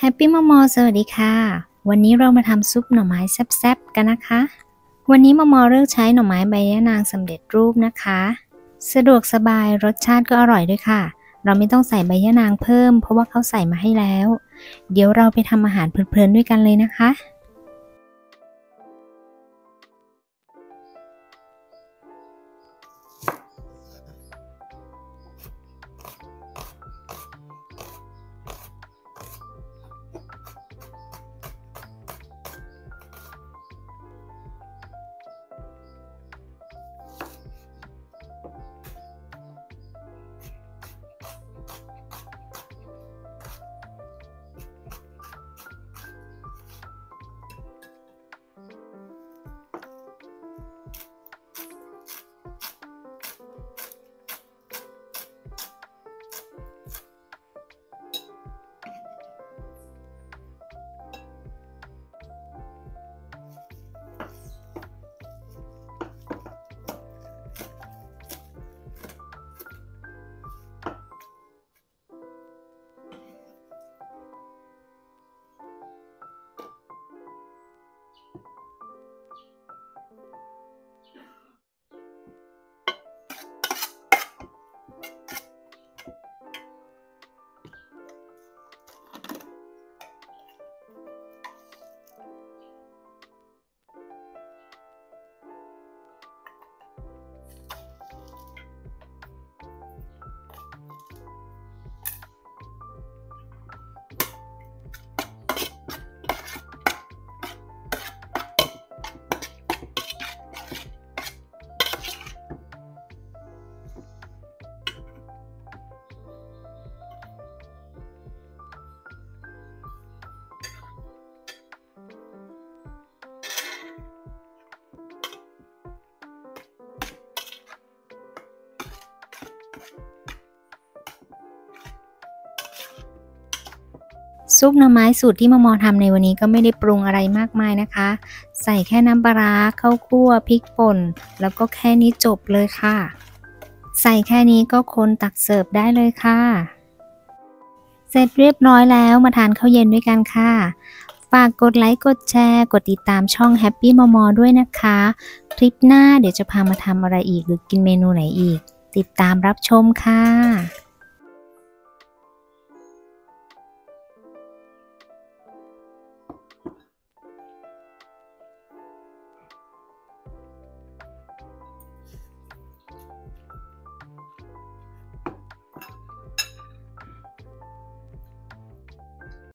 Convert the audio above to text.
แฮปปี้มอมอสวัสดีค่ะ วันนี้เรามาทำซุปหน่อไม้แซ่บๆกันนะคะ วันนี้มอมอเลือกใช้หน่อไม้ใบย่านางสำเร็จรูปนะคะ สะดวกสบายรสชาติก็อร่อยด้วยค่ะ เราไม่ต้องใส่ใบย่านางเพิ่ม เพราะว่าเขาใส่มาให้แล้ว เดี๋ยวเราไปทำอาหารเพลินๆด้วยกันเลยนะคะ ซุปหน่อไม้สูตรที่มอมอทำในวันนี้ก็ไม่ได้ปรุงอะไรมากมายนะคะ ใส่แค่น้ำปลาข้าวคั่วพริกป่น แล้วก็แค่นี้จบเลยค่ะ ใส่แค่นี้ก็คนตักเสิร์ฟได้เลยค่ะ เสร็จเรียบร้อยแล้วมาทานข้าวเย็นด้วยกันค่ะ ฝากกดไลค์กดแชร์ กดติดตามช่อง Happy มอมอด้วยนะคะ คลิปหน้าเดี๋ยวจะพามาทำอะไรอีกหรือกินเมนูไหนอีก ติดตามรับชมค่ะ